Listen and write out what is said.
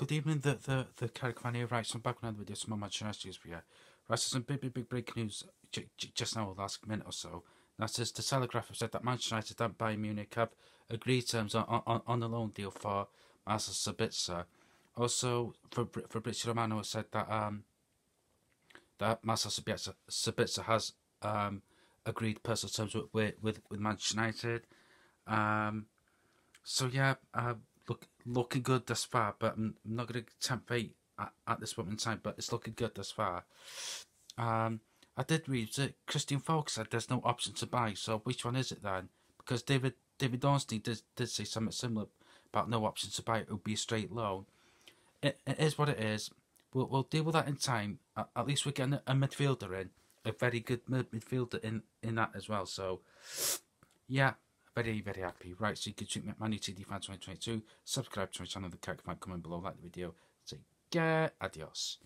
Good evening, the the the here. Right, so I'm back with another video. Some news for you. Right, so some big, big, big breaking news just now, the last minute or so. That says the Telegraph have said that Manchester United and Bayern Munich have agreed terms on on, on loan deal for Marcel Sabitzer. Also, for Fabrizio Romano has said that um that Marcel Sabitzer, Sabitzer has um agreed personal terms with with with, Manchester United. Um, so yeah, uh, looking good thus far, but I'm not going to tempt fate at, at, this moment in time. But it's looking good thus far. Um, I did read that Christian Falk said there's no option to buy. So which one is it then? Because David David Ornstein did did say something similar about no option to buy. It would be a straight loan. It, it is what it is. We'll, we'll deal with that in time. At, at least we're getting a, a midfielder in, a very good midfielder in in that as well. So yeah very, very happy. Right, so you can check my new TD fan 2022. Subscribe to my channel, The Carrick Fan, comment below, like the video. Take care, adios.